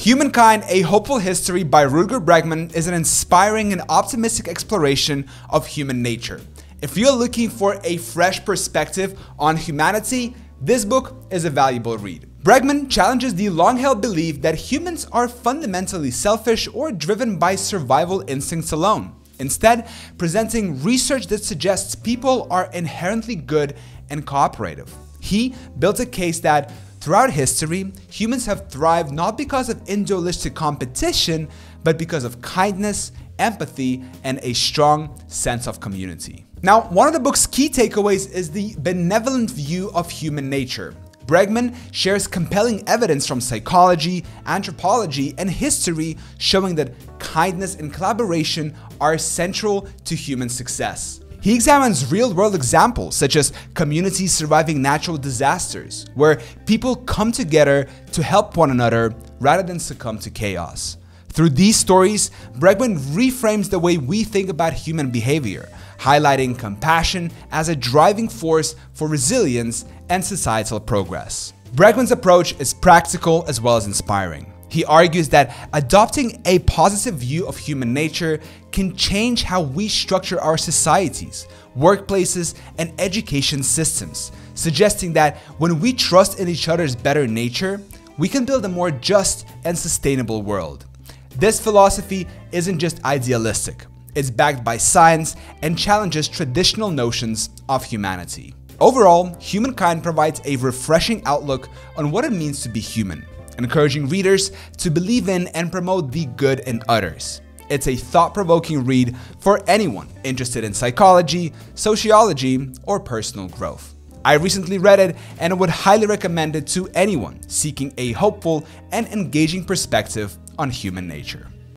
Humankind, A Hopeful History by Rutger Bregman is an inspiring and optimistic exploration of human nature. If you're looking for a fresh perspective on humanity, this book is a valuable read. Bregman challenges the long-held belief that humans are fundamentally selfish or driven by survival instincts alone, instead presenting research that suggests people are inherently good and cooperative. He built a case that Throughout history, humans have thrived not because of individualistic competition, but because of kindness, empathy, and a strong sense of community. Now, one of the book's key takeaways is the benevolent view of human nature. Bregman shares compelling evidence from psychology, anthropology, and history showing that kindness and collaboration are central to human success. He examines real world examples such as communities surviving natural disasters, where people come together to help one another rather than succumb to chaos. Through these stories, Bregman reframes the way we think about human behavior, highlighting compassion as a driving force for resilience and societal progress. Bregman's approach is practical as well as inspiring. He argues that adopting a positive view of human nature can change how we structure our societies, workplaces, and education systems, suggesting that when we trust in each other's better nature, we can build a more just and sustainable world. This philosophy isn't just idealistic, it's backed by science and challenges traditional notions of humanity. Overall, Humankind provides a refreshing outlook on what it means to be human encouraging readers to believe in and promote the good in others. It's a thought-provoking read for anyone interested in psychology, sociology, or personal growth. I recently read it and would highly recommend it to anyone seeking a hopeful and engaging perspective on human nature.